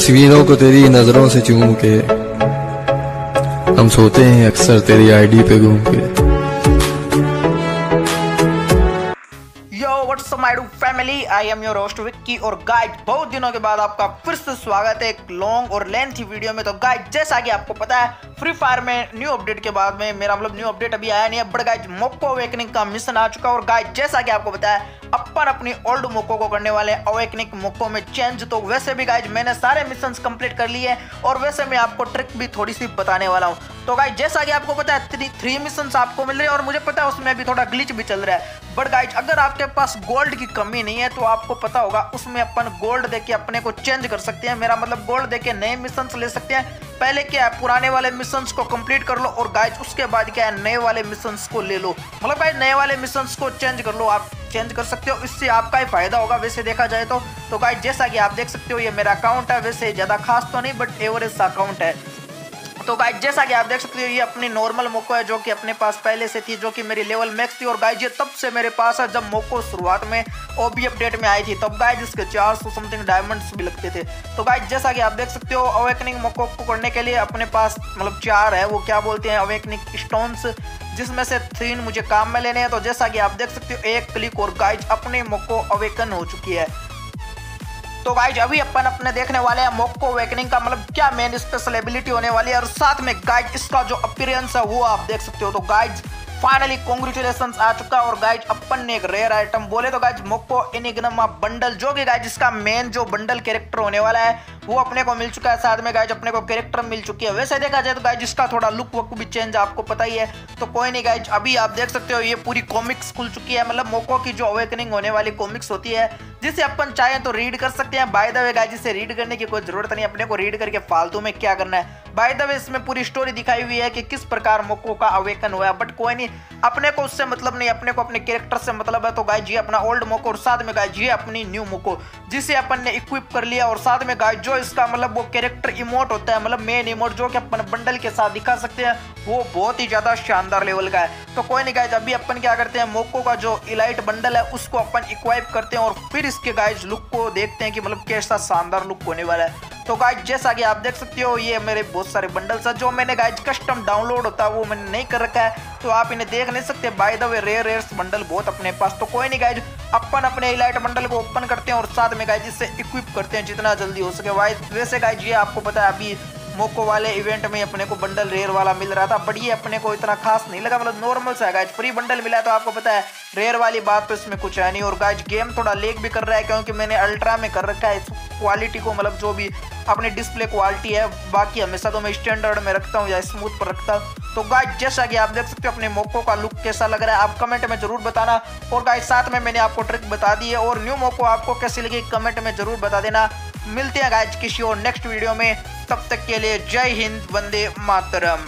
तस्वीरों को तेरी नज़रों से चूम के। हम सोते हैं अक्सर तेरी आईडी पे घूम के। माइडू family I am your host Vicky और गाइड बहुत दिनों के बाद आपका फिर से स्वागत है एक लॉन्ग और लेंथी वीडियो में। तो गाइड जैसा कि आपको पता है फ्री फायर में न्यू अपडेट के बाद में मेरा मतलब न्यू अपडेट अभी आया नहीं है बट गाइड मोको अवेकनिंग का मिशन आ चुका और गाइड जैसा कि आपको पता है, अपन अपनी ओल्ड मोको को करने वाले अवेकनिक मोको में चेंज तो वैसे भी गाइज़ मैंने सारे मिशन कंप्लीट कर लिए और वैसे मैं आपको ट्रिक भी थोड़ी सी बताने वाला हूँ। तो गाइज़ जैसा कि आपको पता है थ्री थ्री मिशन आपको मिल रहे हैं और मुझे पता है, उसमें भी थोड़ा ग्लिच भी चल रहा है। बट गाइज़ अगर आपके पास गोल्ड की कमी नहीं है तो आपको पता होगा, उसमें अपन गोल्ड देके अपने को चेंज कर सकते हैं। मेरा मतलब गोल्ड देके नए मिशन ले सकते हैं। पहले क्या है, पुराने वाले मिशन को कंप्लीट कर लो और गाइज़ उसके बाद क्या है, नए वाले मिशन को ले लो। मतलब गाइज़ नए वाले मिशन को चेंज कर लो, आप चेंज कर सकते हो। इससे आपका ही फ़ायदा होगा, वैसे देखा जाए तो। तो गाइज़ जैसा कि आप देख सकते हो, ये मेरा अकाउंट है, वैसे ज़्यादा खास तो नहीं बट एवरेज अकाउंट है। तो गाइज़ जैसा कि आप देख सकते हो, ये अपनी नॉर्मल मोको है, जो कि अपने पास पहले से थी, जो कि मेरी लेवल मैक्स थी। और गाइज़ ये तब से मेरे पास है, जब मोको शुरुआत में ओबी अपडेट में आई थी। तब गाइज़ इसके चार सौ समथिंग डायमंड्स भी लगते थे। तो गाइज़ जैसा कि आप देख सकते हो अवेकनिंग मोको को करने के लिए अपने पास मतलब चार है, वो क्या बोलते हैं अवेकनिंग स्टोन्स जिसमें से तीन मुझे काम में लेने हैं। तो जैसा कि आप देख सकते हो, एक क्लिक और गाइज़ अपने मोको अवेकन हो चुकी है। तो गाइज़ अभी अपन अपने देखने वाले हैं मोको वेकनिंग का मतलब क्या मेन स्पेशल एबिलिटी होने वाली है। और साथ में गाइज़ इसका जो अपीयरेंस है वो आप देख सकते हो। तो गाइज़ फाइनली कॉन्ग्रेचुलेशन आ चुका और गाइज़ अपन ने एक रेयर आइटम बोले तो गाइज़ मोको इनिग्नमा बंडल जो कि गाइज़ इसका मेन जो बंडल कैरेक्टर होने वाला है, वो अपने को मिल चुका है। साथ में गाइज़ अपने को कैरेक्टर मिल चुकी है। वैसे देखा जाए तो गाइज़ इसका थोड़ा लुक वुक भी चेंज आपको पता ही है। तो कोई नहीं गाइज़ अभी आप देख सकते हो, ये पूरी कॉमिक्स खुल चुकी है। मतलब मोको की जो अवेकनिंग होने वाली कॉमिक्स होती है जिसे अपन चाहे तो रीड कर सकते हैं। बाय द वे गाइज़ इसे रीड करने की कोई ज़रूरत नहीं अपने को रीड करके फालतू में क्या करना है? बाय द वे इसमें पूरी स्टोरी दिखाई हुई है कि किस प्रकार मोको का अवेकन हुआ बट कोई नहीं, अपने को उससे मतलब नहीं, अपने को अपने कैरेक्टर से मतलब है तो गाय जी अपना ओल्ड मोको और साथ में गाय जी अपनी न्यू मोको, जिसे अपन ने इक्विप कर लिया और साथ में गाय जो इसका मतलब वो कैरेक्टर इमोट होता है मतलब मेन इमोट जो कि अपन बंडल के साथ दिखा सकते हैं, वो बहुत ही ज़्यादा शानदार लेवल का है। तो कोई नहीं गाइज़ अभी अपन क्या करते हैं, मोको का जो इलाइट बंडल है, उसको अपन इक्वाइप करते हैं और फिर इसके गाइज़ लुक को देखते हैं कि मतलब कैसा शानदार लुक होने वाला है। तो गाइज़ जैसा कि आप देख सकते हो, ये मेरे बहुत सारे बंडल्स है जो मैंने गाइज़ कस्टम डाउनलोड होता है, वो मैंने नहीं कर रखा है। तो आप इन्हें देख नहीं सकते। By the way rare rare bundle बहुत अपने पास। तो कोई नहीं गाइज़ अपन अपने इलाइट बंडल को ओपन करते हैं और साथ में गाइज़ इससे इक्विप करते हैं जितना जल्दी हो सके। वाइज वैसे गाइज़ ये आपको पता है, अभी मोको वाले इवेंट में अपने को बंडल रेयर वाला मिल रहा था बट ये अपने को इतना खास नहीं लगा। मतलब नॉर्मल सा गाइज़ फ्री बंडल मिला तो आपको पता है रेयर वाली बात तो इसमें कुछ है नहीं। और गाइज़ गेम थोड़ा लेक भी कर रहा है क्योंकि मैंने अल्ट्रा में कर रखा है। क्वालिटी को मतलब जो भी अपनी डिस्प्ले क्वालिटी है, बाकी हमेशा तो मैं स्टैंडर्ड में रखता हूँ या स्मूथ पर रखता हूँ। तो गाइज़ जैसा कि आप देख सकते हो, अपने मोको का लुक कैसा लग रहा है, आप कमेंट में ज़रूर बताना। और गाइज़ साथ में मैंने आपको ट्रिक बता दी है, और न्यू मोको आपको कैसी लगी कमेंट में ज़रूर बता देना। मिलते हैं गाइज़ किसी और नेक्स्ट वीडियो में। तब तक के लिए जय हिंद, वंदे मातरम।